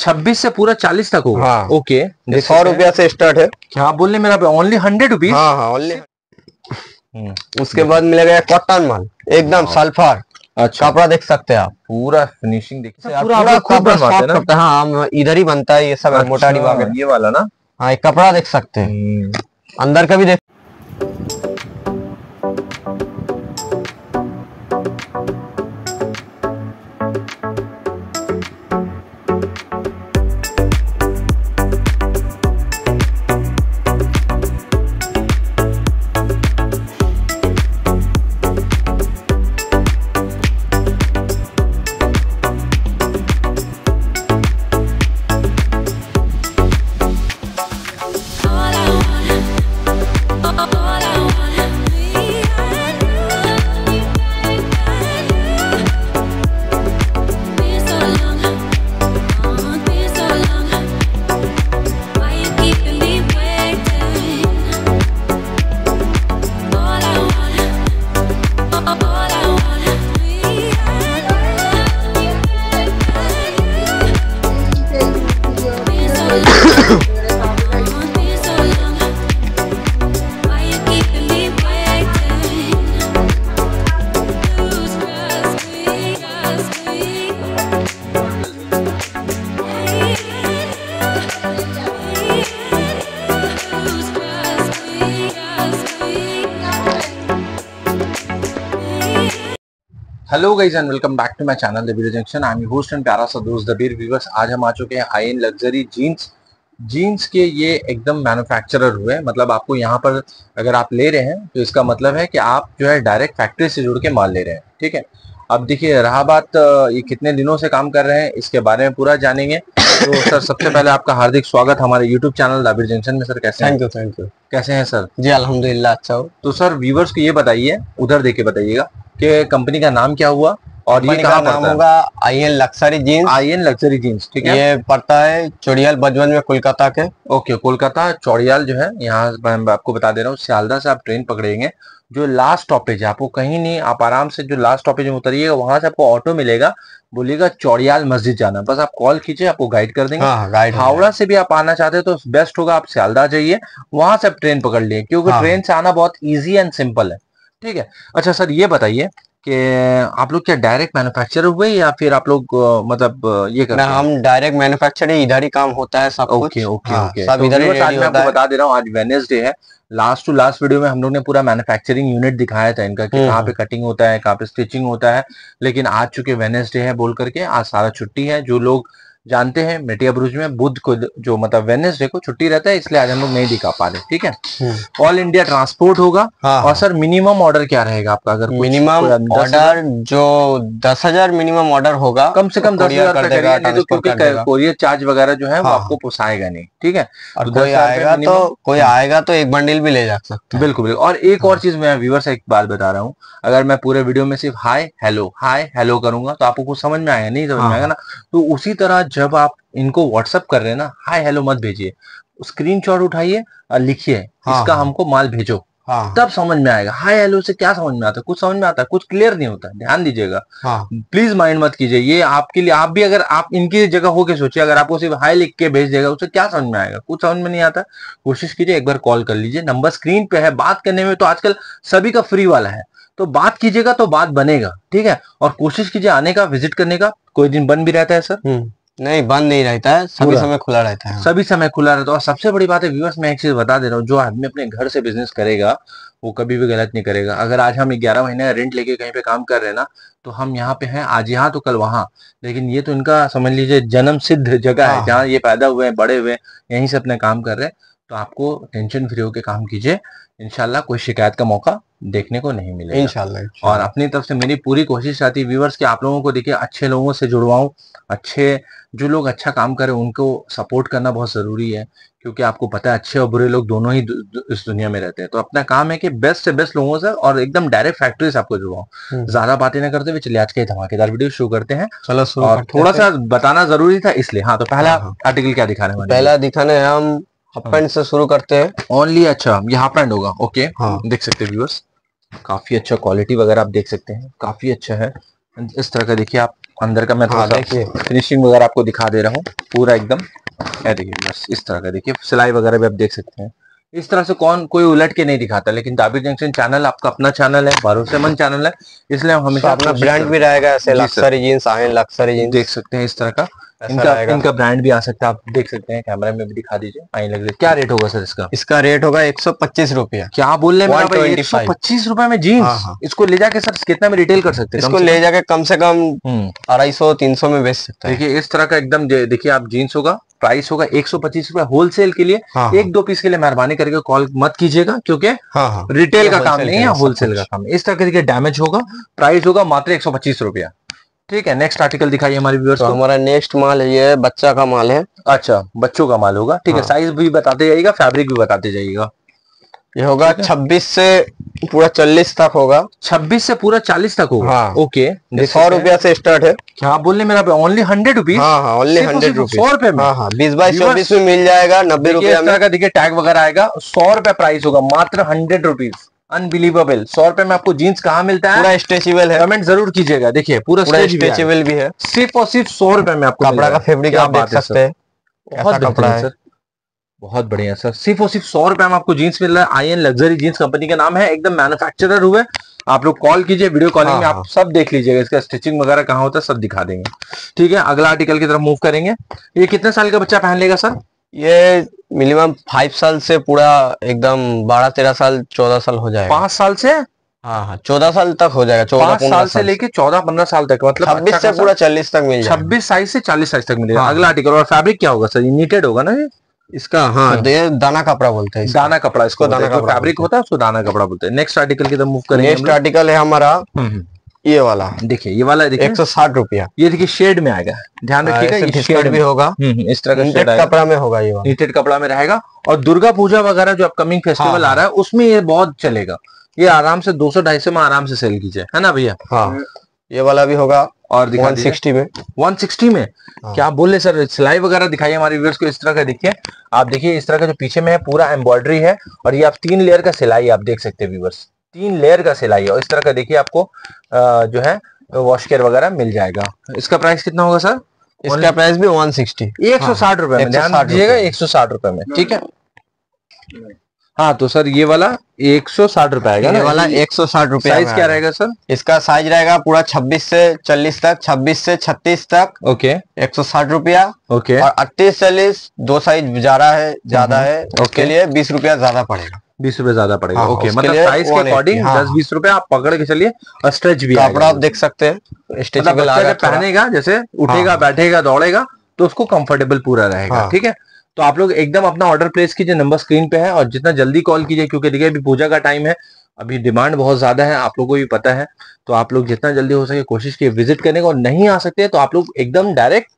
छब्बीस से पूरा चालीस तक होगा। हाँ। ओके सौ रुपया से स्टार्ट है। क्या बोलने मेरा ओनली हंड्रेड रुपीज़ हाँ हाँ ओनली हम्म, उसके बाद मिलेगा कॉटन माल एकदम सल्फ़र अच्छा। कपड़ा देख सकते हैं आप। पूरा फिनिशिंग पूरा खुद बनवाते हैं हाँ इधर ही बनता है ये सब मोटा डिब्बा अच्छा, ये वाला ना? हाँ कपड़ा देख सकते हैं। हम्म, अंदर का भी देख hello guys and welcome back to my channel Dabir Junction I am host and प्यारा सा दोस्त दबीर व्यूवर्स आज हम आ चुके हैं high end luxury jeans jeans के ये एकदम मैन्युफैक्चरर हुए मतलब आपको यहाँ पर अगर आप ले रहे हैं तो इसका मतलब है कि आप जो है डायरेक्ट फैक्ट्री से जुड़ के माल ले रहे हैं। ठीक है? अब देखिए, रहा बात, ये कितने दिनों से काम कर रहे हैं, इसके बारे में पूरा जानेंगे। तो सर सबसे पहले आपका हार्दिक स्वागत हमारे यूट्यूब चैनल दाबिर जंक्शन में सर कैसे थैंक यू थैंक यू कैसे हैं सर? जी अल्हम्दुलिल्लाह अच्छा हो। तो सर व्यूवर्स को ये बताइए उधर देख के बताइएगा कि कंपनी का नाम क्या हुआ? और ये कहाँ नाम होगा I N luxury jeans. I N luxury jeans ठीक है। ये पड़ता है चोड़ियाल बजवन में कोलकाता के। ओके कोलकाता चौड़ियाल जो है यहाँ मैं आपको बता दे रहा हूँ सियालदा से आप ट्रेन पकड़ेंगे जो लास्ट स्टॉपेज है आपको कहीं नहीं आप आराम से जो लास्ट स्टॉपेज में उतरिएगा वहाँ से आपको ऑटो मिलेगा बोलिएगा चौड़ियाल मस्जिद जाना। बस आप कॉल कीजिए आपको गाइड कर देंगे। हाँ गाइड हावड़ा से भी आप आना चाहते हो तो बेस्ट होगा आप सियालदा जाइए वहाँ से आप ट्रेन पकड़ लिए क्योंकि हाँ। ट्रेन से आना बहुत ईजी एंड सिंपल है ठीक है। अच्छा सर ये बताइए कि आप लोग क्या डायरेक्ट मैन्युफैक्चर हुए या फिर आप लोग मतलब ये करते हैं? हम डायरेक्ट मैन्युफैक्चरिंग इधर ही काम होता है सब कुछ। ओके ओके हाँ, ओके। सब तो इधर ही मैं आपको बता दे रहा हूँ आज वेनेसडे है। लास्ट टू लास्ट वीडियो में हम लोग ने पूरा मैन्युफैक्चरिंग यूनिट दिखाया था इनका कि हम्म, कहाँ पे कटिंग होता है कहाँ पे स्टिचिंग होता है। लेकिन आज चुके वेनेसडे है बोल करके आज सारा छुट्टी है जो लोग जानते हैं मेटिया ब्रुज में बुद्ध को जो मतलब वेनेसडे को छुट्टी रहता है इसलिए आज हम लोग नहीं दिखा पा रहे ठीक है। ऑल इंडिया ट्रांसपोर्ट होगा हाँ और सर मिनिमम ऑर्डर क्या रहेगा आपका? अगर मिनिमम ऑर्डर जो दस हज़ार मिनिमम ऑर्डर होगा कम से कम तो दस हज़ार तो क्योंकि कोरियर चार्ज वगैरह जो है वो हाँ, आपको पोसाएगा नहीं ठीक है? तो कोई आएगा तो कोई आएगा तो एक बंडल भी ले जा सकता है। बिल्कुल बिल्कुल। और एक और चीज़ मैं व्यूवर से एक बात बता रहा हूँ अगर मैं पूरे वीडियो में सिर्फ़ हाय हेलो हाय हेलो करूँगा तो आपको कुछ समझ में आएगा नहीं समझ में हाँ। आएगा ना? तो उसी तरह जब आप इनको व्हाट्सअप कर रहे हैं ना हाय हेलो मत भेजिए। स्क्रीन शॉट उठाइए और लिखिए हाँ, इसका हाँ। हमको माल भेजो। हाँ तब समझ में आएगा हाय हेलो से क्या समझ में आता है? कुछ समझ में आता है कुछ क्लियर नहीं होता ध्यान दीजिएगा। हाँ। प्लीज़ माइंड मत कीजिए ये आपके लिए आप भी अगर आप इनकी जगह होके सोचिए अगर आपको सिर्फ़ हाई लिख के भेज देगा उसे क्या समझ में आएगा? कुछ समझ में नहीं आता। कोशिश कीजिए एक बार कॉल कर लीजिए। नंबर स्क्रीन पे है बात करने में तो आजकल सभी का फ्री वाला है। तो बात कीजिएगा तो बात बनेगा ठीक है? और कोशिश कीजिए आने का विज़िट करने का कोई दिन बन भी रहता है सर नहीं बंद नहीं रहता है सभी समय खुला रहता है। सभी समय खुला रहता है। और सबसे बड़ी बात है व्यूअर्स मैं एक चीज़ बता दे रहा हूँ जो आदमी अपने घर से बिज़नेस करेगा वो कभी भी गलत नहीं करेगा। अगर आज हम 11 महीने रेंट लेके कहीं पे काम कर रहे हैं ना तो हम यहाँ पे हैं आज यहाँ तो कल वहाँ। लेकिन ये तो इनका समझ लीजिए जन्म सिद्ध जगह है हाँ। जहाँ ये पैदा हुए हैं बड़े हुए हैं यहीं से अपने काम कर रहे हैं। तो आपको टेंशन फ्री होकर काम कीजिए। इनशाला कोई शिकायत का मौका देखने को नहीं मिलेगा। इंशाल्लाह और अपनी तरफ़ से मेरी पूरी कोशिश रहती है व्यूवर्स कि आप लोगों को देखिए अच्छे लोगों से जुड़वाऊं अच्छे जो लोग अच्छा काम करें उनको सपोर्ट करना बहुत ज़रूरी है क्योंकि आपको पता है अच्छे और बुरे लोग दोनों ही दु- दु- इस दुनिया में रहते हैं। तो अपना काम है कि बेस्ट से बेस्ट लोगों से और एकदम डायरेक्ट फैक्ट्री से आपको जुड़वाऊं। हम्म। ज़्यादा बातें ना करते हुए चलिए आज के धमाकेदार वीडियो शुरू करते हैं। चलो और थोड़ा सा बताना ज़रूरी था इसलिए। हाँ तो पहला हाँ, हाँ। आर्टिकल क्या दिखाने वाले पहला दिखाने हम हाफ़ से शुरू करते हैं। ओनली अच्छा ये हाफ़ पैंट होगा ओके हाँ। देख सकते हैं व्यूअर्स काफ़ी अच्छा क्वालिटी वगैरह आप देख सकते हैं काफ़ी अच्छा है। इस तरह का देखिए आप अंदर का मैं थोड़ा हाँ, सा फिनिशिंग वगैरह आपको दिखा दे रहा हूँ पूरा एकदम। ये देखिए बस इस तरह का देखिए सिलाई वगैरह भी आप देख सकते हैं। इस तरह से कौन कोई उलट के नहीं दिखाता लेकिन दाबी जंक्शन चैनल आपका अपना चैनल है भरोसेमंद चैनल है इसलिए हम तो हमेशा अपना ब्रांड भी रहेगा ऐसे luxury jeans Ion luxury jeans देख सकते हैं इस तरह का। इनका इनका ब्रांड भी आ सकता है। आप देख सकते हैं कैमरा में भी दिखा दीजिए। आई लग रही क्या रेट होगा सर इसका? इसका रेट होगा एक सौ पच्चीस रुपया। क्या बोल रहे हैं? एक सौ पच्चीस। रुपए में हाँ, जीन्स हाँ। इसको ले जाके सर कितना में रिटेल कर सकते हैं? इसको ले जाके कम से कम? हम्म। अढ़ाई सौ तीन सौ में बेच सकते हैं। देखिए इस तरह का एकदम देखिए आप जीन्स होगा प्राइस होगा एक सौ पच्चीस रुपए होलसेल के लिए। हाँ एक दो पीस के लिए मेहरबानी करके कॉल मत कीजिएगा क्योंकि हाँ हाँ। रिटेल का काम नहीं है होलसेल का काम। इस तरह का डैमेज होगा प्राइस होगा मात्र एक सौ पच्चीस रुपया। ठीक है नेक्स्ट आर्टिकल दिखाइए हमारे व्यूअर्स तो को। हमारा नेक्स्ट माल है ये बच्चा का माल है। अच्छा बच्चों का माल होगा। ठीक है हाँ। साइज़ भी बताते जाइएगा फैब्रिक भी बताते जाइएगा। ये होगा छब्बीस से पूरा चालीस तक होगा। 26 से पूरा 40 तक होगा? हाँ। ओके सौ रुपया से स्टार्ट है। क्या आप बोल रहे मेरा ओनली हंड्रेड रुपीज़ हाँ हाँ ओनली हंड्रेड रुपीज़ सौ रुपए में? हाँ हाँ बीस बाईस चौबीस में मिल जाएगा नब्बे रुपया का देखिए टैग वगैरह आएगा सौ रुपया प्राइस होगा मात्र हंड्रेड रुपीज़ अनबिलीवेबल सौ रुपए में आपको जीन्स कहाँ मिलता है? पूरा स्ट्रेचेबल है। कमेंट ज़रूर कीजिएगा। देखिए पूरा। स्ट्रेचेबल भी है। सिर्फ़ और सिर्फ़ सौ रुपए में आपको कपड़ा का। फैब्रिक आप देख सकते हैं। बहुत कपड़ा है सर। बहुत बढ़िया सर। सिर्फ़ और सिर्फ़ सौ रुपए में आपको जीन्स मिल रहा है। I N luxury jeans company का नाम है। एकदम मैन्युफैक्चरर हुए। आप लोग कॉल कीजिए। वीडियो कॉलिंग में हाँ, आप सब देख लीजिएगा। इसका स्टिचिंग वगैरह कहाँ होता है सब दिखा देंगे। ठीक है? अगला आर्टिकल की तरफ़ मूव करेंगे। ये कितने साल का बच्चा पहन लेगा सर? ये मिनिमम फाइव साल से पूरा एकदम बारह तेरह साल चौदह साल हो जाएगा। पाँच साल से? हाँ हाँ चौदह साल तक हो जाएगा चौदह पंद्रह साल से लेके चौदह पंद्रह साल तक मतलब छब्बीस से पूरा चालीस तक मिल जाएगा। छब्बीस साइज़ से चालीस साइज़ तक मिलेगा। हाँ। अगला आर्टिकल और फैब्रिक क्या होगा सर? ये नीटेड होगा ना ये? इसका हाँ। ये दाना कपड़ा बोलते हैं दाना कपड़ा इसको दाना कपड़ा फैब्रिक होता है उसको दाना कपड़ा बोलते हैं। नेक्स्ट आर्टिकल की तरफ़ मूव करेंगे नेक्स्ट आर्टिकल है हमारा। हम्म, हम्म। ये वाला। देखिए ये वाला देखिए। एक सौ साठ रुपया। ये देखिए शेड में आएगा। ध्यान रखिएगा ऐसे शेड भी होगा। हम्म, हम्म, इस तरह का शेड कपड़ा में होगा ये वाला। नीटेड कपड़ा में रहेगा। और दुर्गा पूजा वगैरह जो अपकमिंग फेस्टिवल हाँ, आ रहा है उसमें ये बहुत चलेगा। ये आराम से 200 250 में आराम से सेल कीजिए है ना भैया? हाँ। ये वाला भी होगा। और दिखा वन सिक्सटी में। 160 में? हाँ। क्या आप बोल रहे सर? सिलाई वगैरह दिखाइए हमारे व्यूअर्स को इस तरह का देखिए। आप देखिए इस तरह का जो पीछे में है पूरा एम्ब्रॉयडरी है। और ये आप तीन लेयर का सिलाई आप देख सकते हैं व्यूअर्स तीन लेयर का सिलाई है और इस तरह का देखिए आपको अ, जो है वॉश केयर वगैरह मिल जाएगा। इसका प्राइस कितना होगा सर? इसका प्राइस भी वन सिक्सटी एक सौ साठ रुपए में। ध्यान दीजिएगा रुपए। एक सौ साठ रुपए में ठीक है? हाँ तो सर ये वाला एक सौ साठ रुपए आएगा ये वाला एक सौ साठ रुपया साइज़ क्या रहेगा सर? इसका साइज़ रहेगा पूरा छब्बीस से चालीस तक छब्बीस से छत्तीस तक। ओके। एक सौ साठ रुपया। ओके। और अट्ठाईस चालीस दो साइज़ ज़्यादा है ज़्यादा है उसके लिए बीस रुपया ज़्यादा पड़ेगा। बीस रुपए ज़्यादा पड़ेगा। हाँ, ओके मतलब साइज़ के अकॉर्डिंग हाँ, दस बीस रुपए आप पकड़ के चलिए और स्ट्रेच भी कपड़ा आप देख सकते हैं मतलब स्ट्रेचेबल पहनेगा जैसे उठेगा हाँ। बैठेगा दौड़ेगा तो उसको कंफर्टेबल पूरा रहेगा। ठीक है? तो आप लोग एकदम अपना ऑर्डर प्लेस कीजिए नंबर स्क्रीन पे है और जितना जल्दी कॉल कीजिए क्योंकि देखिए अभी पूजा का टाइम है अभी डिमांड बहुत ज़्यादा है आप लोगों को भी पता है तो आप लोग जितना जल्दी हो सके कोशिश कीजिए विज़िट करने का और नहीं आ सकते तो आप लोग एकदम डायरेक्ट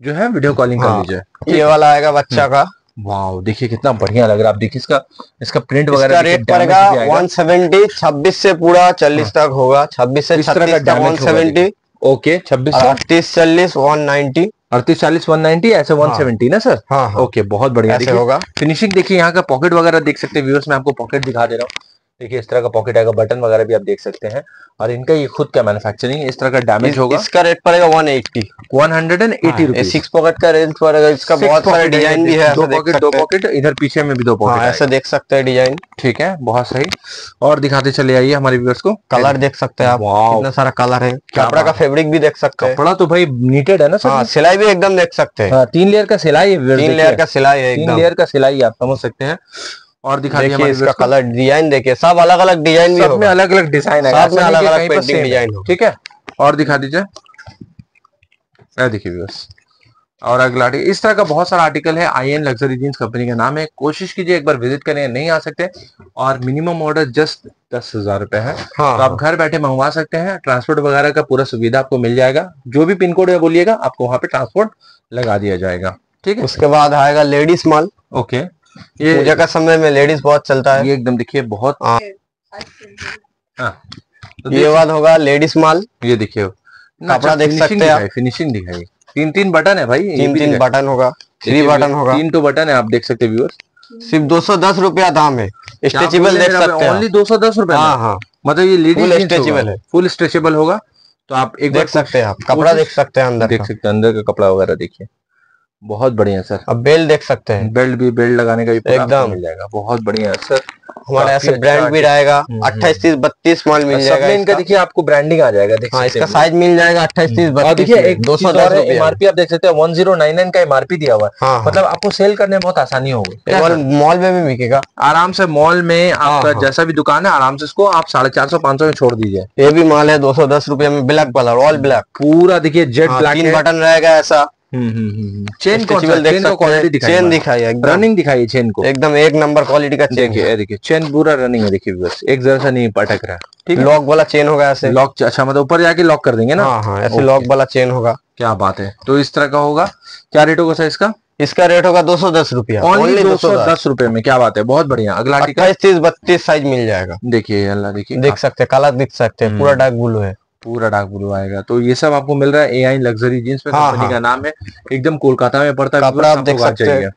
जो है वीडियो कॉलिंग कर। लीजिए। ये वाला आएगा बच्चा का। वाह देखिए कितना बढ़िया लग रहा है। आप देखिए इसका इसका प्रिंट वगैरह रेट पड़ेगा भी आएगा। वन सेवेंटी छब्बीस से पूरा चालीस तक होगा। छब्बीस से इस तरह का छत्तीस तक damage वन होगा सेवेंटी ओके छब्बीस और सौ? अड़तीस चालीस वन नाइन्टी अड़तीस चालीस वन नाइनटी ऐसे वन सेवेंटी ना सर? हाँ हाँ। ओके बहुत बढ़िया। होगा। फिनिशिंग देखिए यहाँ का पॉकेट वगैरह देख सकते हैं व्यूअर्स मैं आपको पॉकेट दिखा दे रहा हूँ। देखिए इस तरह का पॉकेट आएगा बटन वगैरह भी आप देख सकते हैं। और इनका ये खुद का मैन्युफैक्चरिंग इस तरह का डैमेज होगा। इसका रेट पड़ेगा one eighty one hundred and eighty rupees six pocket का रेंज पड़ेगा इसका बहुत सारे डिज़ाइन भी है दो पॉकेट दो पॉकेट इधर पीछे में भी दो हाँ पॉकेट ऐसे देख सकते हैं डिज़ाइन ठीक है बहुत सही। और दिखाते चले आइए हमारे व्यूअर्स को। कलर देख सकते हैं आप। कितना सारा कलर है। कपड़ा का है। फैब्रिक भी देख सकते हैं। कपड़ा तो भाई नीटेड है ना हाँ सर सिलाई भी एकदम देख सकते हैं। हाँ, तीन लेयर का सिलाई है तीन लेयर का सिलाई है तीन लेयर का सिलाई आप समझ सकते हैं। और दिखा देखिए इसका कलर डिज़ाइन देखिए सब अलग अलग डिज़ाइन भी सब में अलग अलग डिज़ाइन है सब में अलग-अलग painting design होगा। ठीक है? और दिखा दीजिए। देखिए व्यूअर्स और अगला article- इस तरह का बहुत सारा आर्टिकल है I N luxury jeans company का नाम है। कोशिश कीजिए एक बार विज़िट करें नहीं आ सकते। और मिनिमम ऑर्डर जस्ट दस हज़ार रुपए है। हाँ तो आप घर बैठे मंगवा सकते हैं। ट्रांसपोर्ट वगैरह का पूरा सुविधा आपको मिल जाएगा। जो भी पिन कोड है बोलिएगा आपको वहाँ पे ट्रांसपोर्ट लगा दिया जाएगा। ठीक है? उसके बाद आएगा लेडीज़ माल ओके ये पूजा का समय में लेडीज़ बहुत चलता है। ये एकदम देखिए बहुत हाँ। हाँ। तो ये बाद होगा लेडीज़ माल। ये देखिए। कपड़ा देख सकते हैं आप। फिनिशिंग दिखाई। तीन तीन बटन है भाई तीन तीन बटन होगा थ्री बटन होगा। तीन तो बटन है आप देख सकते हैं व्यूअर्स सिर्फ़ दो सौ दस रुपया दाम है। स्ट्रेचेबल देख सकते हैं ओनली दो सौ दस रुपए हाँ हाँ। मतलब ये लेडीज़ stretchable है। फुल स्ट्रेचेबल होगा। तो आप एक देख सकते हैं आप। कपड़ा देख सकते हैं अंदर देख सकते हैं अंदर का कपड़ा वगैरह देखिए। बहुत बढ़िया सर। अब बेल्ट देख सकते हैं। बेल्ट भी बेल्ट लगाने का भी एकदम। मिल जाएगा। बहुत बढ़िया सर। हमारे ऐसे ब्रांड अच्छा भी रहेगा हम्म, अट्ठाईस तीस बत्तीस माल मिल जाएगा में इनका देखिए आपको ब्रांडिंग आ जाएगा हाँ इसका साइज़ मिल जाएगा अट्ठाईस तीस बत्तीस देखिए एक दो सौ एमआरपी आप देख सकते हैं वन ज़ीरो नाइन नाइन का एमआरपी दिया हुआ है। हाँ हाँ। मतलब आपको सेल करने में बहुत आसानी होगी। मॉल में भी बिकेगा। आराम से मॉल में आपका हाँ। जैसा भी दुकान है आराम से इसको आप साढ़े चार सौ पाँच सौ में छोड़ दीजिए। ये भी माल है दो सौ दस रुपये में ब्लैक कलर ऑल ब्लैक पूरा देखिए जेट ब्लैक बटन रहेगा ऐसा। चेन कौन देख चेन का क्वालिटी दिखाई चेन दिखाई है। रनिंग दिखाई चेन को। एकदम एक नंबर क्वालिटी का चेन देखिए देखिए चेन पूरा रनिंग है देखिए बस। एक जरा सा नहीं पटक रहा। ठीक लॉक वाला चेन होगा ऐसे। लॉक अच्छा मतलब ऊपर जाके लॉक कर देंगे ना? हाँ हाँ ऐसे लॉक वाला चेन होगा। क्या बात है। तो इस तरह का होगा। क्या रेट होगा सर इसका? इसका रेट होगा दो सौ दस रुपया। ओनली दो सौ दस। रुपए में। क्या बात है बहुत बढ़िया। अगला अट्ठाईस तीस बत्तीस साइज़ मिल जाएगा। देखिए अल्लाह देखिए। देख सकते हैं काला दिख सकते हैं पूरा हम्म। डार्क ब्लू है। पूरा डार्क ब्लू आएगा तो ये सब आपको मिल रहा है ए आई लग्जरी जींस में हाँ, कंपनी हाँ। का नाम है एकदम कोलकाता में पड़ता है कपड़ा viewers, आप देख आपको सकते चाहिए।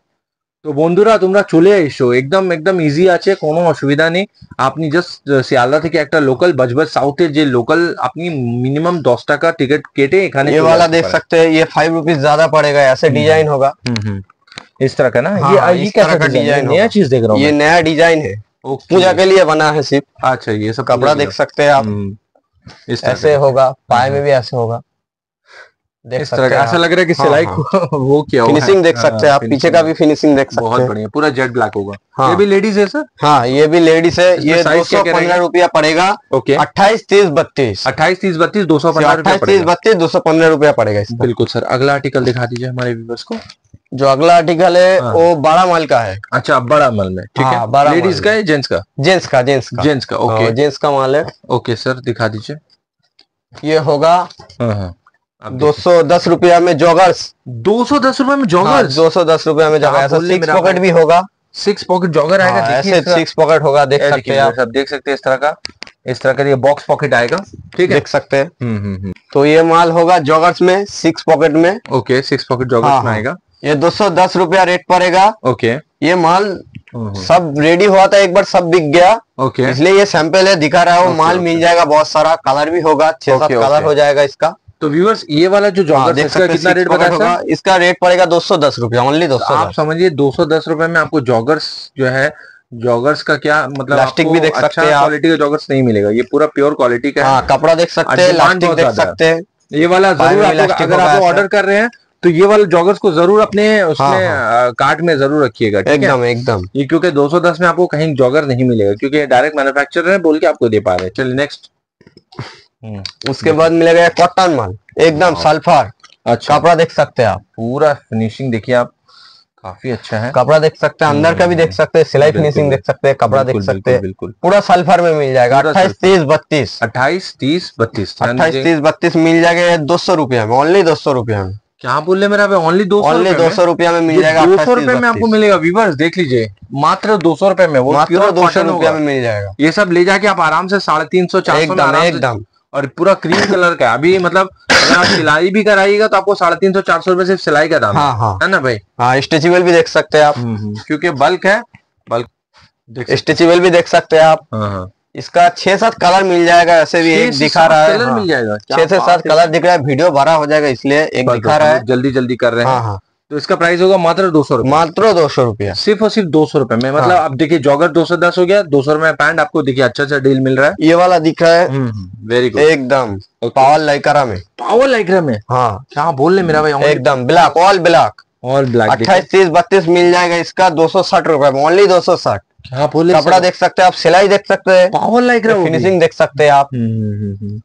তো বন্ধুরা তোমরা চলে এসো একদম একদম ইজি আছে কোনো অসুবিধা নেই আপনি জাস্ট শিয়ালদা থেকে একটা লোকাল বজবজ সাউথের যে লোকাল আপনি মিনিমাম দশ টাকা টিকিট কেটে এখানে ये চলে वाला আসতে देख পারেন। सकते हैं ये फाइव रुपीज ज्यादा पड़ेगा ऐसे हम्म। डिजाइन होगा हम्म, हम्म। इस तरह का ना हाँ, ये हाँ, ये इस कैसा तरह का डिजाइन डिजाइन नया होगा। चीज देख रहा हूँ ये मैं। नया डिजाइन है ओके। पूजा के लिए बना है सिर्फ अच्छा ये सब कपड़ा देख सकते हैं आप हम्म, इस तरह ऐसे होगा पाए में भी ऐसे होगा। देख इस सकते तरह हैं ऐसा लग रहा है कि हाँ, सिलाई हाँ। को वो किया हुआ फिनिशिंग देख सकते हैं आप हाँ, पीछे का भी फिनिशिंग देख सकते हैं। बहुत बढ़िया पूरा जेट ब्लैक होगा। हाँ। ये भी लेडीज़ है सर हाँ ये भी लेडीज़ है। ये दो सौ पंद्रह? रुपया पड़ेगा। ओके अट्ठाईस तीस बत्तीस। अट्ठाईस तीस बत्तीस दो सौ पंद्रह अट्ठाईस तीस बत्तीस दो सौ पंद्रह रुपया पड़ेगा बिल्कुल सर अगला आर्टिकल दिखा दीजिए हमारे व्यूवर्स को। जो अगला आर्टिकल है हाँ। वो बारह माल का है। अच्छा बड़ा माल में ठीक हाँ, है बड़ा लेडीज़ का है जेंट्स का? जेंट्स का जेंट्स का। जेंट्स का ओके जेंट्स का माल है। ओके सर दिखा दीजिए। ये होगा हाँ हाँ। दो सौ दस रुपया में जॉगर्स दो सौ दस रुपए में जॉगर्स दो सौ दस रुपया में क्या जॉगर ऐसा बोल रहे सिक्स पॉकेट भी होगा। सिक्स पॉकेट जॉगर आएगा हाँ, ऐसे सिक्स पॉकेट होगा देख सकते हैं आप। आप देख सकते हैं इस तरह का इस तरह का ये बॉक्स पॉकेट आएगा ठीक है? देख सकते हैं। हम्म हम्म हम्म। तो ये माल होगा जॉगर्स में सिक्स पॉकेट में। ओके सिक्स पॉकेट जॉगर्स हाँ, में हाँ। आएगा। ये दो सौ दस रुपया रेट पड़ेगा। ओके ये माल सब रेडी हुआ था एक बार सब बिक गया। ओके इसलिए ये सैंपल है दिखा रहा है वो माल मिल जाएगा बहुत सारा कलर भी होगा छह सात कलर हो जाएगा इसका। तो व्यूअर्स ये वाला जो जॉगर्स है इसका कितना रेट बताया इसका रेट पड़ेगा दो सौ दस रुपया ओनली दो सौ आप समझिए दो सौ दस रुपए में आपको जॉगर्स जो है जॉगर्स का क्या मतलब प्लास्टिक भी देख सकते अच्छा हैं क्वालिटी का जॉगर्स नहीं मिलेगा। ये पूरा प्योर क्वालिटी का है। कपड़ा देख सकते हैं देख सकते हैं। ये वाला ज़रूर अगर आप ऑर्डर कर रहे हैं तो ये वाला जॉगर्स को ज़रूर अपने उसमें हाँ, कार्ट में ज़रूर रखिएगा है? एकदम एकदम। ये क्योंकि 210 में आपको कहीं जॉगर नहीं मिलेगा क्योंकि डायरेक्ट मैन्युफैक्चरर है बोल के आपको दे पा रहे हैं। चलिए नेक्स्ट उसके बाद मिलेगा कॉटन माल एकदम सल्फ़र अच्छा। कपड़ा देख सकते हैं आप। पूरा फिनिशिंग देखिए आप काफ़ी अच्छा है। कपड़ा देख सकते हैं अंदर का भी देख सकते हैं सिलाई फिनिशिंग देख सकते हैं कपड़ा देख सकते हैं। बिल्कुल पूरा सल्फ़र में मिल जाएगा अट्ठाईस तीस बत्तीस। अट्ठाईस तीस बत्तीस अट्ठाईस तीस बत्तीस मिल जाएगा दो सौ रुपया में ओनली दो सौ रुपया में। क्या बोल रहे मेरा ओनली दो ओनली दो सौ रुपया में मिल जाएगा दो सौ रुपए में आपको मिलेगा व्यूवर्स देख लीजिए मात्र दो सौ रुपए में वो मात्र दो सौ रुपया में मिल जाएगा। ये सब ले जाके आप आराम से साढ़े तीन सौ चार सौ एकदम से और पूरा क्रीम कलर का अभी मतलब अगर आप सिलाई भी कराइएगा तो आपको साढ़े तीन सौ चार सौ रुपए सिर्फ़ सिलाई का दाम है। हाँ हाँ। ना भाई? हाँ स्ट्रेचेबल भी देख सकते हैं आप। क्योंकि बल्क है बल्क स्ट्रेचेबल भी देख सकते हैं आप। हाँ हाँ। इसका छह सात कलर मिल जाएगा ऐसे भी एक दिखा रहा है कलर हाँ। मिल जाएगा छह से सात कलर दिख रहा है वीडियो भरा हो जाएगा इसलिए एक दिखा रहा है। जल्दी जल्दी कर रहे हैं। हाँ हाँ। तो इसका प्राइस होगा मात्र दो सौ मात्र दो सौ रुपया। सिर्फ़ और सिर्फ़ दो सौ रुपए में मतलब हाँ। अब देखिए जॉगर दो सौ दस हो गया दो सौ रुपए में पैंट आपको देखिए अच्छा अच्छा डील मिल रहा है। ये वाला दिख रहा है वेरी गुड एकदम पावर लाइकरा में। पावर लाइकरा में? हाँ। क्या बोल रहे मेरा भाई? एकदम black all black all black अट्ठाईस तीस बत्तीस मिल जाएगा इसका दो सौ साठ रुपए में ओनली दो सौ साठ। बोले कपड़ा देख सकते हैं आप सिलाई देख सकते हैं। पावर लाइक्रा फिनिशिंग देख सकते हैं आप।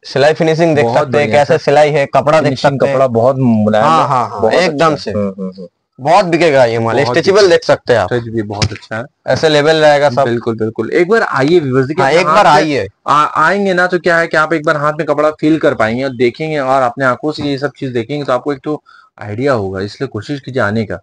सिलाई फिनिशिंग देख सकते हैं कैसे सिलाई है कपड़ा देख सकते हैं। कपड़ा बहुत मुलायम हाँ, हाँ, हाँ, एकदम से। है। हम्म, हम्म, हम्म। बहुत बिकेगा ये माल स्ट्रेचेबल देख सकते हैं आप। स्ट्रेच भी बहुत अच्छा है। ऐसे लेवल रहेगा सब। बिल्कुल बिल्कुल। एक बार आइए व्यूवर्स हाँ एक बार आइए। आएँगे ना तो क्या है कि आप एक बार हाथ में कपड़ा फील कर पाएँगे और देखेंगे और अपने आँखों से ये सब चीज़ देखेंगे तो आपको एक तो आइडिया होगा इसलिए कोशिश कीजिए आने का।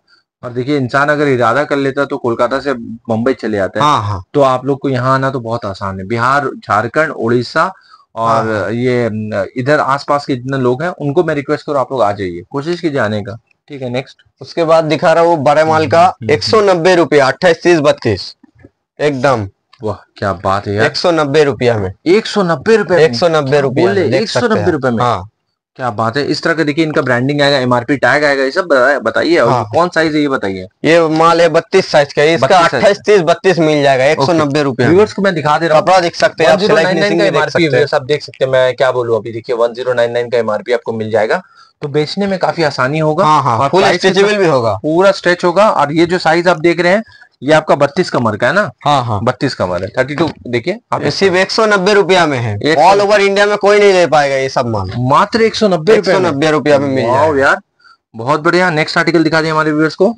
और देखिए इंसान अगर इरादा कर लेता तो कोलकाता से मुंबई चले जाता है। हाँ हाँ। तो आप लोग को यहाँ आना तो बहुत आसान है। बिहार झारखंड उड़ीसा और हाँ, ये इधर आसपास के जितने लोग हैं उनको मैं रिक्वेस्ट करूँ आप लोग आ जाइए। कोशिश कीजिए आने का। ठीक है नेक्स्ट उसके बाद दिखा रहा हूँ बड़े माल का हम्म, एक सौ नब्बे रुपया अट्ठाईस तीस बत्तीस। एकदम। वाह क्या बात है यार। एक सौ नब्बे रुपया में। एक सौ नब्बे रुपया एक सौ नब्बे रुपया एक सौ नब्बे 190 सकते। रुपए में? हाँ। क्या बात है? इस तरह का देखिए इनका ब्रांडिंग आएगा एमआरपी टैग आएगा ये सब बताइए- और हाँ। कौन साइज़ है ये बताइए? ये माल है बत्तीस साइज़ का इसका अट्ठाईस तीस बत्तीस मिल जाएगा एक सौ नब्बे रुपए व्यूअर्स को मैं दिखा दे रहा हूँ। देख सकते हैं आप सिलाई 1099 फिनिशिंग का भी देख सकते हैं। मैं क्या बोलूँ अभी? देखिए 1099 का एमआरपी आपको मिल जाएगा। तो बेचने में काफ़ी आसानी होगा। हाँ हाँ। और फुल स्ट्रेचेबल भी होगा। पूरा स्ट्रेच होगा। और ये जो साइज़ आप देख रहे हैं ये आपका बत्तीस कमर का है ना? हाँ हाँ। बत्तीस कमर है। थर्टी टू देखिए आप ये सिर्फ़ एक सौ नब्बे रुपया में है। ऑल ओवर इंडिया में कोई नहीं ले पाएगा ये सब माल। मात्र एक सौ नब्बे एक सौ नब्बे रुपया में मिल जाएगा। यार बहुत बढ़िया। नेक्स्ट आर्टिकल दिखा दिए हमारे व्यूअर्स को।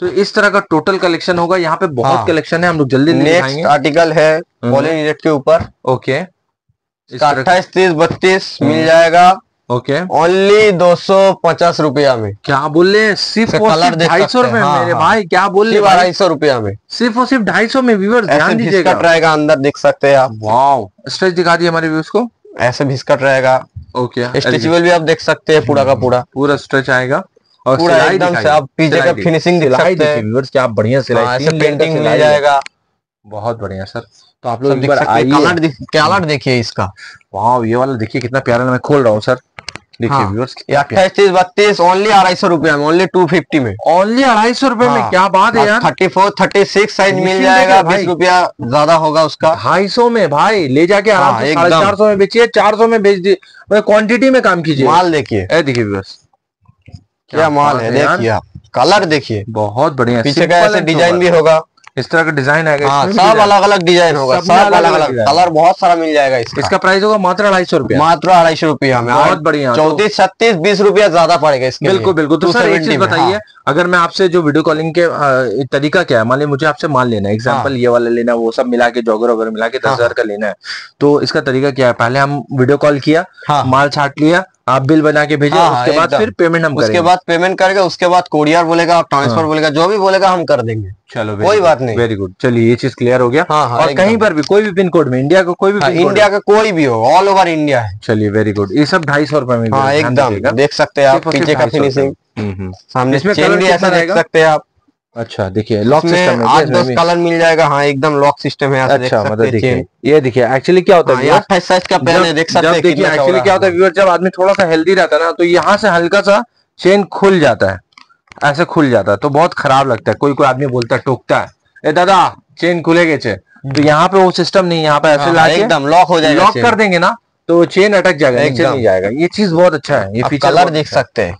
तो इस तरह का टोटल कलेक्शन होगा। यहाँ पे बहुत हाँ। कलेक्शन है। हम लोग जल्दी नेक्स्ट आर्टिकल है पॉलीनेट के ऊपर। ओके अट्ठाईस तीस बत्तीस हम्म। मिल जाएगा। ओके ओनली दो सौ पचास रुपया में। क्या बोल रहे सिर्फ़ देख ढाई सौ रुपए हाँ, मेरे हाँ। भाई क्या बोल रहे? अढ़ाई सौ रुपया में। सिर्फ़ और सिर्फ़ ढाई सौ में व्यूअर्स ध्यान दीजिएगा। रहेगा अंदर देख सकते हैं आप। वाओ स्ट्रेच दिखा दिए हमारे व्यूअर्स को। ऐसे भिस्कट रहेगा। ओके स्ट्रेचेबल भी आप देख सकते हैं पूरा का पूरा। पूरा स्ट्रेच आएगा। और पूरा एकदम से आप पीछे का फिनिशिंग सिलाई सकते हैं। व्यूअर्स क्या बढ़िया सिलाई हाँ, ऐसे लेयर का पेंटिंग मिल जाएगा। बहुत बढ़िया सर। तो आप लोग एक बार आइए। कलर देखिए इसका। वाह ये वाला देखिए कितना प्यारा मैं खोल रहा हूँ सर। देखिए हाँ, अट्ठाईस तीस बत्तीस ओनली अढ़ाई सौ रुपया में ओनली टू फिफ्टी में। ओनली अढ़ाई सौ रुपए में? हाँ। क्या बात है यार। Thirty four thirty six size मिल जाएगा बीस रुपया ज़्यादा होगा उसका। ढाई सौ में भाई ले जाके आराम हाँ, से साढ़े चार सौ में बेचिए चार सौ में बेच दिए क्वांटिटी में काम कीजिए। माल देखिए। देखिए व्यूअर्स क्या माल है है देखिए आप। कलर देखिए। बहुत बढ़िया पीछे का ऐसे डिज़ाइन भी होगा। इस तरह का डिज़ाइन आएगा हाँ सब अलग अलग डिज़ाइन होगा सब अलग-अलग अलग अलग। कलर बहुत सारा मिल जाएगा इसका। इसका प्राइस होगा मात्र अढ़ाई सौ रुपया। मात्र अढ़ाई सौ रुपया में बहुत बढ़िया, तो- चौतीस छत्तीस बीस रुपया ज़्यादा पड़ेगा इसके बिल्कुल बिल्कुल। तो सर एक चीज़ बताइए हाँ। अगर मैं आपसे जो वीडियो कॉलिंग के तरीका क्या है? मान लीजिए मुझे आपसे माल लेना है एग्ज़ाम्पल ये वाला लेना है वो सब मिला के जॉगर वगैरह मिला के दस हाँ। हज़ार का लेना है। तो इसका तरीका क्या है? पहले हम वीडियो कॉल किया हाँ। माल छाट लिया आप बिल बना के भेजे हाँ, हाँ, उसके बाद फिर पेमेंट हम उसके बाद पेमेंट करेगा उसके बाद कोरियर बोलेगा ट्रांसफ़र हाँ। बोलेगा जो भी बोलेगा हम कर देंगे। चलो कोई बात नहीं। वेरी गुड चलिए ये चीज़ क्लियर हो गया। हाँ, हाँ, और कहीं पर भी कोई भी पिन कोड में इंडिया का को, कोई भी हाँ, इंडिया का कोई भी हो ऑल ओवर इंडिया है। चलिए वेरी गुड ये सब ढाई सौ रुपए में हाँ एकदम। देख सकते हैं आप पीछे का फिनिशिंग हम्म, हम्म। सामने इसमें भी ऐसा देख सकते हैं आप। अच्छा देखिए लॉक सिस्टम आठ दस कलर मिल जाएगा। हाँ एकदम लॉक सिस्टम है अच्छा मतलब देखिए ये देखिए एक्चुअली क्या होता हाँ, है अट्ठाईस साइज़ का पेन है देख सकते हैं देखिए एक्चुअली क्या होता है व्यूअर जब आदमी थोड़ा सा हेल्दी रहता है ना तो यहाँ से हल्का सा चेन खुल जाता है। ऐसे खुल जाता है तो बहुत खराब लगता है। कोई कोई आदमी बोलता है टोकता है ए दादा चेन खुलेगे चे तो यहाँ पे वो सिस्टम नहीं यहाँ पे ऐसे हाँ, लाके एकदम लॉक हो जाएगा लॉक कर देंगे ना तो चेन अटक जाएगा नीचे एकदम। नहीं जाएगा। ये चीज़ बहुत अच्छा है ये फीचर कलर देख सकते हैं।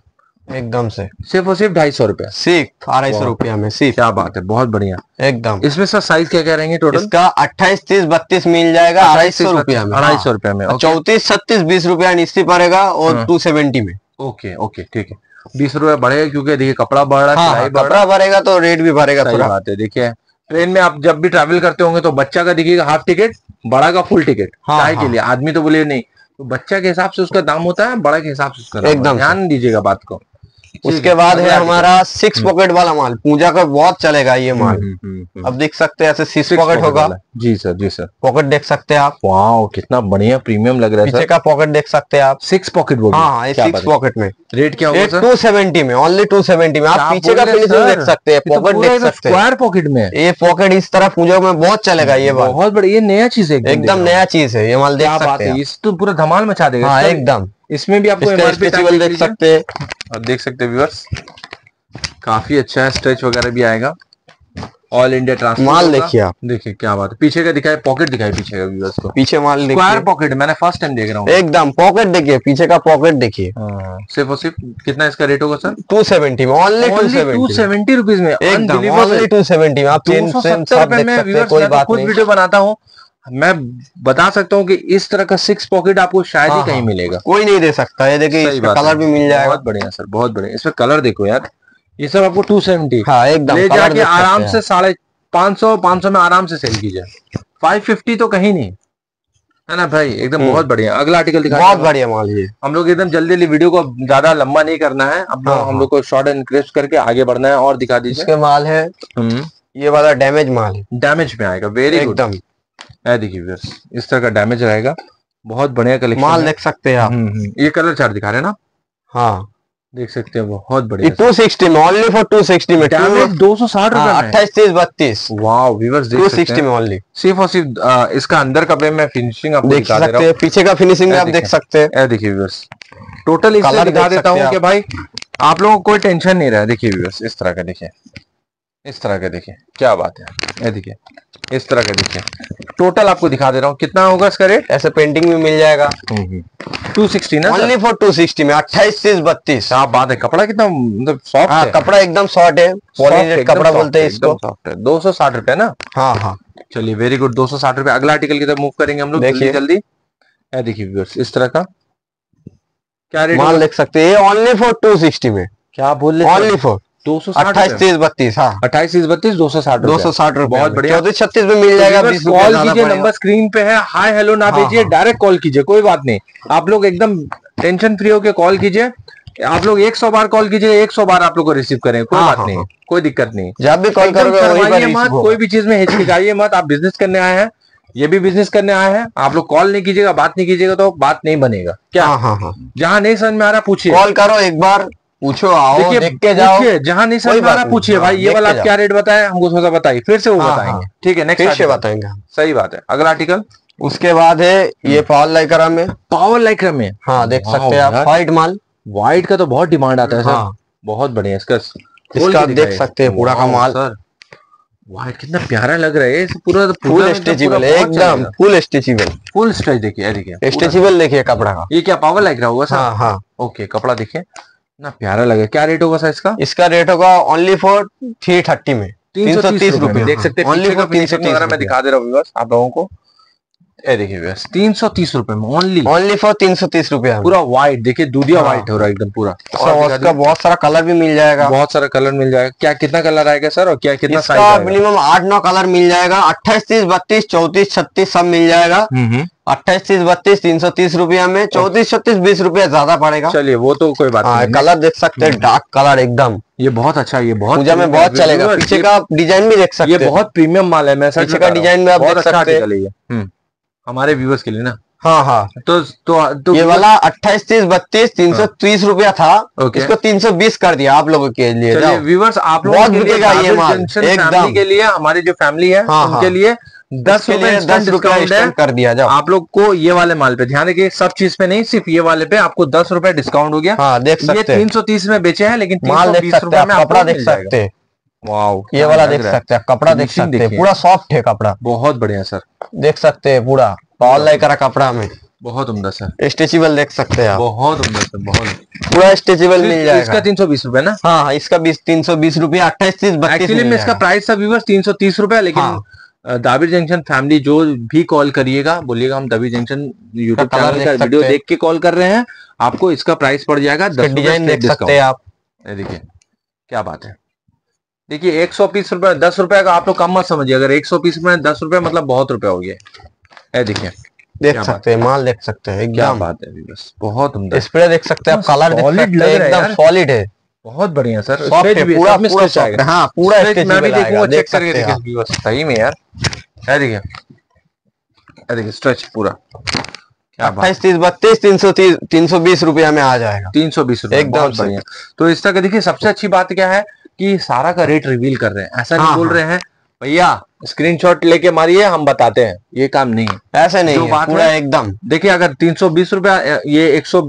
एकदम से। सिर्फ़ और सिर्फ़ ढाई सौ रुपया। सिर्फ़ अढ़ाई सौ। रुपया में सिर्फ़। क्या बात है बहुत बढ़िया। एकदम। इसमें सर साइज़ क्या कह रहेंगे टोटल इसका अट्ठाईस तीस बत्तीस मिल जाएगा अढ़ाई सौ रुपया में। अढ़ाई सौ रुपया में हाँ। चौतीस छत्तीस बीस रुपया निश्चित पड़ेगा और हाँ। टू सेवेंटी में। ओके ओके ठीक है। बीस रुपए बढ़ेगा क्योंकि देखिए कपड़ा बढ़ रहा है हाँ हाँ, रहा कपड़ा भरेगा तो रेट भी भरेगा है थोड़ा। बात है देखिए ट्रेन में आप जब भी ट्रैवल करते होंगे तो बच्चा का दिखेगा हाफ़ टिकट बड़ा का फुल टिकट हाँ, चाय के हाँ। लिए आदमी तो बोले नहीं। तो बच्चा के हिसाब से उसका दाम होता है बड़ा के हिसाब से उसका एकदम ध्यान दीजिएगा बात को। उसके बाद है हमारा सिक्स पॉकेट वाला माल। पूजा का बहुत चलेगा ये माल। हम्म, हम्म, हम्म। अब देख सकते हैं ऐसे सिक्स पॉकेट होगा। जी सर जी सर। पॉकेट देख सकते हैं आप। वाओ कितना बढ़िया प्रीमियम लग रहा है पीछे का पॉकेट देख सकते हैं आप। सिक्स पॉकेट बोल हाँ सिक्स पॉकेट में। रेट क्या होगा टू सेवेंटी में ओनली टू सेवेंटी में। आप पीछे का फिनिशिंग देख सकते हैं तो पॉकेट देख सकते हैं। स्क्वायर पॉकेट में। ये पॉकेट इस तरह पूजा में बहुत चलेगा ये माल। बहुत बढ़िया ये नया चीज़ है एकदम नया चीज़ है ये माल देख सकते हैं इस तो पूरा धमाल मचा देगा हाँ एकदम। इसमें भी आपको स्ट्रेचेबल देख सकते हैं। आप देख सकते हैं व्यूअर्स काफ़ी अच्छा है स्ट्रेच वगैरह भी आएगा। ऑल इंडिया ट्रांसपोर्ट माल देखिए आप। देखिए क्या बात है। पीछे का दिखाए पॉकेट दिखाए पीछे का व्यूअर्स को। पीछे माल स्क्वायर पॉकेट मैंने फ़र्स्ट टाइम देख रहा हूँ। एकदम पॉकेट देखिए पीछे का पॉकेट देखिए। हाँ, सिर्फ़ और सिर्फ़ कितना इसका रेट होगा सर टू सेवेंटी में only two two seventy rupees में एकदम। टू सेवेंटी में। आप कोई तो बात वीडियो बनाता हूँ। मैं बता सकता हूँ कि इस तरह का सिक्स पॉकेट आपको शायद ही हाँ, कहीं हाँ। मिलेगा। कोई नहीं दे सकता। है देखिए इसका कलर भी मिल जाएगा। बहुत बढ़िया सर बहुत बढ़िया। इसमें कलर देखो यार। ये सब आपको टू सेवेंटी हाँ एकदम ले जाके आराम से साढ़े पाँच सौ पाँच सौ में आराम से सेल कीजिए। फाइव फिफ्टी तो कहीं नहीं। है ना भाई? एकदम हम्म। बहुत बढ़िया। अगला आर्टिकल दिखा बहुत बढ़िया माल ये। हम लोग एकदम जल्दी जल्दी वीडियो को ज़्यादा लंबा नहीं करना है। अब हाँ, हम। लोग को शॉर्ट एंड क्रिस्प करके आगे बढ़ना है और दिखा दीजिए। इसके माल है। ये वाला डैमेज माल है। डैमेज में आएगा। वेरी गुड एकदम। है देखिए viewers, इस तरह का डैमेज रहेगा। बहुत बढ़िया कलेक्शन माल देख सकते हैं आप। ये कलर चार्ट दिखा रहे हैं ना? हाँ। देख सकते हैं बहुत बढ़िया। टू सिक्सटी में ओनली फॉर टू सिक्सटी में। दो सौ साठ रुपए अट्ठाईस तीस बत्तीस। वाओ व्यूवर्स देख टू सकते सिक्सटी हैं। में ओनली सिर्फ़ और सिर्फ़ इसका अंदर का पे मैं फिनिशिंग आपको देख सकते हैं। पीछे का फिनिशिंग आप देख सकते हैं। देखिए व्यूवर्स टोटल इसलिए दिखा देता हूँ कि भाई आप लोगों को कोई टेंशन नहीं रहा। देखिए व्यूवर्स इस तरह का देखिए। इस तरह का देखिए। क्या बात है। ये देखिए इस तरह का देखिए। टोटल आपको दिखा दे रहा हूँ। कितना होगा इसका रेट ऐसे पेंटिंग भी मिल जाएगा। टू सिक्सटी ना ओनली फॉर टू सिक्सटी में अट्ठाईस तीस बत्तीस। क्या बात है कपड़ा कितना मतलब सॉफ्ट हाँ है। कपड़ा एकदम शॉर्ट है। कपड़ा बोलते हैं इसको। दो सौ साठ रुपए ना? हाँ हाँ। चलिए वेरी गुड दो सौ साठ रुपए अगला आर्टिकल की तरफ़ मूव करेंगे हम लोग देखिए। जल्दी। देखिए व्यूअर्स इस तरह का। क्या रेट माल देख सकते हैं ओनली फॉर टू सिक्सटी में। क्या बोल रहे ओनली फॉर दो सौ अट्ठाईस तीस बत्तीस हाँ। अट्ठाईस तीस बत्तीस दो सौ साठ दो सौ साठ रुपए बहुत बढ़िया। चौतीस छत्तीस में मिल जाएगा कॉल कीजिए नंबर स्क्रीन पे है। हाय हेलो ना हाँ, भेजिए हाँ। डायरेक्ट कॉल कीजिए कोई बात नहीं। आप लोग एकदम टेंशन फ्री होके कॉल कीजिए। आप लोग एक सौ बार कॉल कीजिए एक सौ बार आप लोग को रिसीव करें। कोई हाँ, बात हाँ, नहीं हाँ। कोई दिक्कत नहीं। जब भी कॉल करोगे receive मत कोई भी चीज़ में हिचकिचाइए मत आप बिज़नेस करने आए हैं। ये भी बिज़नेस करने आए हैं। आप लोग कॉल नहीं कीजिएगा बात नहीं कीजिएगा तो बात नहीं बनेगा। क्या? हाँ हाँ हाँ। जहाँ नहीं समझ में आ रहा पूछिए। कॉल करो एक बार पूछो आओ देख के जाओ। जहाँ नहीं समझ में आ रहा पूछिए भाई ये वाला आप क्या रेट बताया हमको थोड़ा सा बताइए फिर से वो हाँ, बताएँगे। हाँ। ठीक है नेक्स्ट से बताएँगे सही बात है। अगला आर्टिकल उसके बाद है ये पावर लाइकरा में। पावर लाइक्रा में? हाँ देख सकते हैं आप। व्हाइट माल। व्हाइट का तो बहुत डिमांड आता है सर। हाँ। बहुत बढ़िया इसका इसका देख सकते हैं पूरा का माल। सर। व्हाइट कितना प्यारा लग रहा है पूरा फुल स्ट्रेचेबल है एकदम फुल स्ट्रेचेबल फुल स्ट्रेच देखिए देखिए स्ट्रेचेबल देखिए कपड़ा का। ये क्या पावर लाइक रहा होगा सर? हाँ हाँ। ओके कपड़ा देखिए। ना प्यारा लगे। क्या रेट होगा सर इसका इसका रेट होगा ओनली फॉर थ्री थर्टी में। तीन सौ तीस रूपए देख सकते हैं ओनली फॉर तीन सौ तीस मैं दिखा दे रहा हूँ आप लोगों को ये देखिए तीन सौ तीस रुपए में ओनली ओनली फॉर तीन सौ तीस रुपया। पूरा व्हाइट देखिए दूधिया। व्हाइट हो रहा है एकदम पूरा। और उसका बहुत सारा कलर भी मिल जाएगा। बहुत सारा कलर मिल जाएगा। क्या कितना कलर आएगा सर और क्या कितना इसका साइज़ मिनिमम आठ नौ कलर मिल जाएगा। अट्ठाईस तीस बत्तीस चौतीस छत्तीस सब मिल जाएगा। अट्ठाईस तीस बत्तीस तीन सौ तीस रुपया में चौतीस छत्तीस बीस रुपया ज़्यादा पड़ेगा। चलिए वो तो कोई बात हाँ नहीं। कलर देख सकते हैं डार्क कलर एकदम। ये बहुत अच्छा ये बहुत पूजा में बहुत चलेगा। पीछे का डिज़ाइन भी देख सकते ये बहुत प्रीमियम माल है मैं पीछे का डिज़ाइन में आप देख अच्छा सकते हैं। हमारे व्यूवर्स के लिए ना। हाँ हाँ। तो तो, तो ये वाला अट्ठाईस तीस बत्तीस तीन सौ तीस रुपया था। इसको तीन सौ बीस कर दिया आप लोगों के लिए व्यूवर्स आप लोगों के लिए ये। फैमिली के लिए हमारी जो फैमिली है हाँ, उनके हाँ। लिए दस रुपए दस डिस्काउंट कर दिया जाओ। आप लोग को ये वाले माल पे ध्यान रखिए सब चीज़ पे नहीं सिर्फ़ ये वाले पे आपको दस रुपए डिस्काउंट हो गया। हाँ देख ये सकते तीन सौ तीस में बेचे हैं लेकिन माल देख सकते हैं कपड़ा देख सकते हैं। वाओ ये वाला देख सकते हैं कपड़ा देख सकते हैं पूरा सॉफ्ट है कपड़ा। बहुत बढ़िया सर। देख सकते हैं पूरा पावर लाइकरा कपड़ा में। बहुत उम्दा सर। स्ट्रेचेबल देख सकते हैं आप। बहुत उम्दा सर बहुत पूरा स्ट्रेचेबल मिल जाएगा। इसका तीन सौ बीस रूपए ना? हाँ हाँ इसका बीस तीन सौ बीस रुपया अट्ठाईस तीस एक्चुअली में इसका प्राइस था व्यूवर्स तीन सौ तीस रुपए लेकिन दाबिर जंक्शन फैमिली जो भी कॉल करिएगा बोलिएगा हम दाबिर जंक्शन यूट्यूब चैनल का वीडियो देख के कॉल कर रहे हैं। आपको इसका प्राइस पड़ जाएगा डिज़ाइन देख सकते हैं आप। देखिए क्या बात है। देखिए एक सौ पीस रुपए दस रुपए का आप लोग कम मत समझिए। अगर एक सौ पीस में दस रुपए मतलब बहुत रुपए हो गया ये देखिए। देख सकते हैं माल देख सकते हैं क्या बात है बस बहुत स्प्रे देख सकते हैं आप कलर देख सकते हैं एकदम सॉलिड है। बहुत बढ़िया सर। है, है, पूरा पूरा है, हाँ पूरा मैं भी देखूँगा चेक करके देखिए सही में यार। है देखिए देखिए स्ट्रेच पूरा। अट्ठाईस तीस बत्तीस तीन सौ तीस तीन सौ बीस रुपया में आ जाएगा। तीन सौ बीस रुपए एकदम बढ़िया। तो इस तरह का देखिए सबसे अच्छी बात क्या है कि सारा का रेट रिवील कर रहे हैं। ऐसा नहीं हाँ, बोल हाँ। रहे हैं भैया स्क्रीनशॉट लेके मारिए हम बताते हैं। ये काम नहीं है। ऐसे नहीं है पूरा एकदम। देखिए अगर तीन सौ बीस रुपया ये एक सौ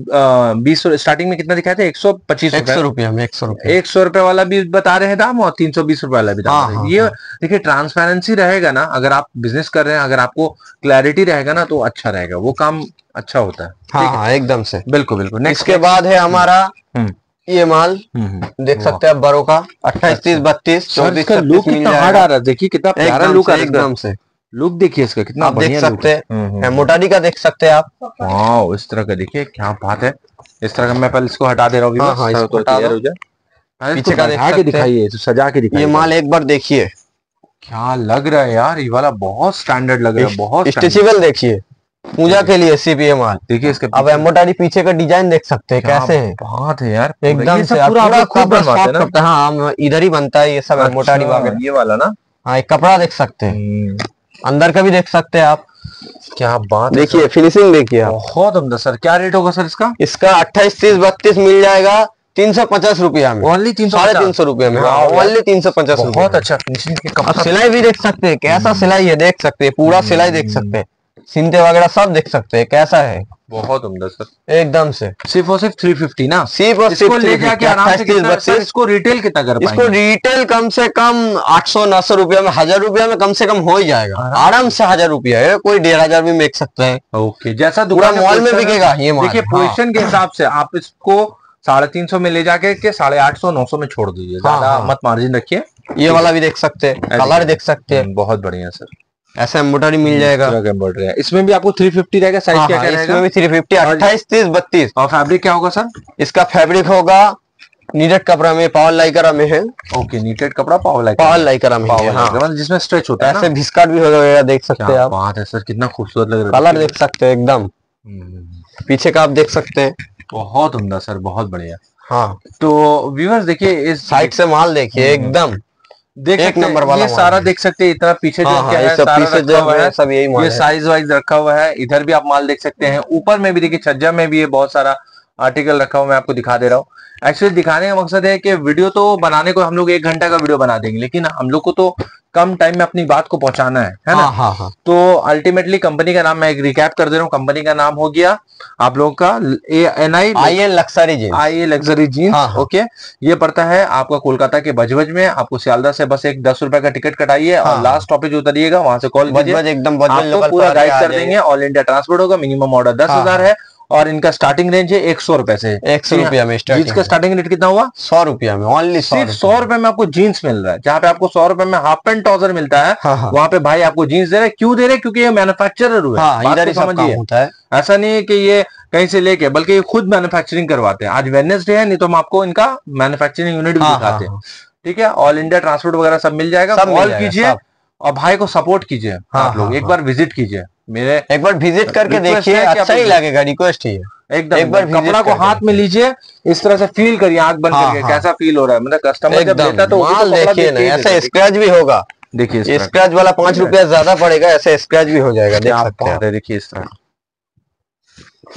बीस स्टार्टिंग में कितना दिखाए थे? एक सौ पच्चीस एक सौ रुपया में एक सौ रुपया। एक सौ रुपए वाला भी बता रहे हैं दाम और तीन सौ बीस रुपए वाला भी दाम हाँ, हैं। ये हाँ। देखिए ट्रांसपेरेंसी रहेगा ना अगर आप बिज़नेस कर रहे हैं अगर आपको क्लैरिटी रहेगा ना तो अच्छा रहेगा। वो काम अच्छा होता है। हाँ हाँ? एकदम से। बिल्कुल बिल्कुल। नेक्स्ट इसके बाद है हमारा हम्म। ये माल देख सकते हैं आप बड़ों का। अट्ठाईस तीस बत्तीस चौबीस इसका लुक कितना हार्ड आ रहा है देखिए कितना प्यारा लुक आ रहा है एकदम से। लुक देखिए इसका कितना आप देख सकते है। हैं हम्म, हम्म। मोटाडी का देख सकते हैं आप। वाओ इस तरह का देखिए क्या बात है। इस तरह का मैं पहले इसको हटा दे रहा हूँ हाँ, हाँ, इसको हटा दो। हो जाए। पहले पीछे का देख के दिखाइए सजा के दिखाइए। ये माल एक बार देखिए। क्या लग रहा है यार ये वाला बहुत स्टैंडर्ड लग रहा है बहुत। स्ट्रेचेबल देखिए। पूजा के लिए सीपीएम देखिए इसके अब एमोटाडी पीछे का डिज़ाइन देख सकते हैं कैसे है? बात है यार एकदम से पूरा खुद बनवाते हैं ना? हाँ इधर ही बनता है ये सब एमोटाडी अच्छा, वगैरह ये वाला ना? हाँ एक कपड़ा देख सकते हैं। हम्म, अंदर का भी देख सकते हैं आप। क्या बात देखिए फिनिशिंग देखिए बहुत उम्दा सर क्या रेट होगा सर इसका? इसका अट्ठाईस तीस बत्तीस मिल जाएगा तीन सौ पचास रुपया में। ओनली तीन सौ साढ़े तीन सौ रुपये में ओनली तीन सौ पचास बहुत अच्छा फिनिशिंग सिलाई भी देख सकते हैं कैसा सिलाई है देख सकते हैं पूरा सिलाई देख सकते हैं। सिंते वगैरह सब देख सकते हैं कैसा है? बहुत उम्दा सर एकदम से। सिर्फ़ और सिर्फ़ थ्री फिफ्टी ना? सिर्फ़ और सिर्फ़ ले जाके आराम से कितना सर इसको रिटेल कितना कर इसको रिटेल कम से कम आठ सौ नौ सौ रुपया में हज़ार रुपया में कम से कम हो ही जाएगा। आराम से हज़ार रुपया है कोई डेढ़ हज़ार भी मेक सकता है। ओके जैसा दुकान मॉल में बिकेगा ये माल देखिए हाँ। पोजीशन के हिसाब से आप इसको साढ़े तीन सौ में ले जाके के साढ़े आठ सौ नौ सौ में छोड़ दीजिए। हाँ, ज़्यादा हाँ। मत मार्जिन रखिए। ये वाला भी देख सकते हैं कलर देख सकते हैं। हम्म, बहुत बढ़िया सर ऐसा एम्ब्रॉयडरी मिल जाएगा। एम्ब्रॉयडरी है। इसमें भी आपको थ्री फिफ्टी रहेगा साइज़ हाँ, क्या हाँ, क्या इसमें भी थ्री फिफ्टी अट्ठाईस तीस बत्तीस। और फैब्रिक क्या होगा सर इसका फैब्रिक होगा नीडेड कपड़ा में पावर लाइकरा में है। ओके नीटेड कपड़ा पावर लाइक पावर लाइकरा में है, हाँ। मतलब जिसमें स्ट्रेच होता है ऐसे ना भी हो जाएगा देख सकते हैं आप। बात है सर कितना खूबसूरत लग रहा है। कलर देख सकते हैं एकदम। हम्म, पीछे का आप देख सकते हैं। बहुत उम्दा सर बहुत बढ़िया। हाँ। तो व्यूअर्स देखिए इस साइड से माल देखिए हम्म, एकदम। देख एक सकते नंबर वाला ये सारा देख सकते हैं इतना पीछे जो हाँ, हाँ, क्या है सारा पीछे रखा हुआ है, सब यही माल ये साइज़ वाइज रखा हुआ है इधर भी आप माल देख सकते हैं ऊपर में भी देखिए छज्जा में भी ये बहुत सारा आर्टिकल रखा हुआ मैं आपको दिखा दे रहा हूँ। एक्चुअली दिखाने का मकसद है कि वीडियो तो बनाने को हम लोग एक घंटा का वीडियो बना देंगे लेकिन हम लोग को तो कम टाइम में अपनी बात को पहुंचाना है है ना? हाँ हाँ हाँ। तो अल्टीमेटली कंपनी का नाम मैं एक रिकैप कर दे रहा हूँ। कंपनी का नाम हो गया आप लोगों का N I I N luxury jeans I A luxury jeans हाँ, हाँ। ओके ये पड़ता है आपका कोलकाता के बजबज में। आपको सियालदा से बस एक दस रुपए का टिकट कटाइए हाँ, और हाँ। लास्ट स्टॉपेज उतरिएगा वहाँ से कॉल एकदम पूरा गाइड कर। देंगे ऑल इंडिया ट्रांसपोर्ट होगा मिनिमम ऑर्डर दस हाँ, हज़ार है। और इनका स्टार्टिंग रेंज है एक सौ रुपए से। एक सौ रुपया में जीन्स का स्टार्टिंग रेट कितना हुआ? सौ रुपया में ओनली सौ सिर्फ़ सौ रुपए में आपको जीन्स मिल रहा है जहाँ पे आपको सौ रुपए में हाफ़ पैंट ट्राउज़र मिलता है हाँ हाँ। पे भाई आपको जीन्स दे रहे हैं। क्यों दे रहे हैं? क्योंकि ये मैन्युफैक्चरर हुए। हाँ ही सब काम समझिए ऐसा नहीं है कि ये कहीं से लेके बल्कि ये खुद मैन्युफैक्चरिंग करवाते हैं। आज वेडनेसडे है नहीं तो हम आपको इनका मैन्युफैक्चरिंग यूनिट भी दिखाते हाँ, ठीक है? ऑल इंडिया ट्रांसपोर्ट वगैरह सब मिल जाएगा। कॉल कीजिए। और भाई को सपोर्ट कीजिए हाँ, आप लोग हाँ, एक हाँ। बार विज़िट कीजिए। मेरे एक बार विज़िट करके देखिए अच्छा ही लगेगा रिक्वेस्ट ही है एकदम एक बार कपड़ा को हाथ में लीजिए इस तरह से फील करिए आँख बंद हाँ, करके हाँ। कैसा फील हो रहा है। मतलब कस्टमर जब लेता तो भी तो माल देखिए ना ही ऐसे स्क्रैच भी होगा। देखिए स्क्रैच वाला पाँच रुपया ज़्यादा पड़ेगा ऐसे स्क्रैच भी हो जाएगा देख सकते हैं देखिए इस तरह। आप।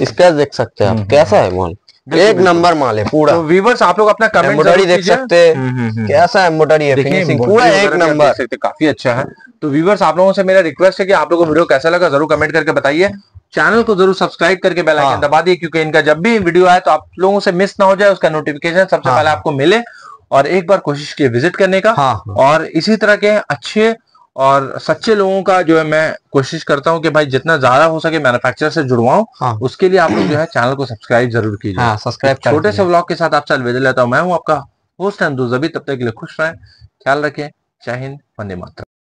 स्क्रैच देख सकते हैं हम्म, आप कैसा है माल? एक नंबर माल है पूरा। तो व्यूवर्स आप लोग अपना कमेंट एम्ब्रॉयडरी देख सकते हैं। कैसा एम्ब्रॉयडरी है फिनिशिंग पूरा एक नंबर। देख सकते काफ़ी अच्छा है। तो व्यूवर्स आप लोगों से मेरा रिक्वेस्ट है कि आप लोगों को वीडियो कैसा लगा ज़रूर कमेंट करके बताइए। चैनल को ज़रूर सब्सक्राइब करके बेल आइकन हाँ। दबा दिए क्योंकि इनका जब भी वीडियो आए तो आप लोगों से मिस ना हो जाए उसका नोटिफिकेशन सबसे हाँ, पहले। आपको मिले। और एक बार कोशिश किए विज़िट करने का। हाँ। और इसी तरह के अच्छे और सच्चे लोगों का जो है मैं कोशिश करता हूँ कि भाई जितना ज़्यादा हो सके मैन्युफैक्चरर से जुड़वाऊ हाँ। उसके लिए आप लोग जो है चैनल को सब्सक्राइब ज़रूर कीजिए। हाँ सब्सक्राइब छोटे से ब्लॉग के साथ आपसे अलविदा लेता हूँ। मैं हूँ आपका होस्ट अभी तब तक के लिए खुश रहें ख्याल रखें। जय हिंद वंदे मातरम।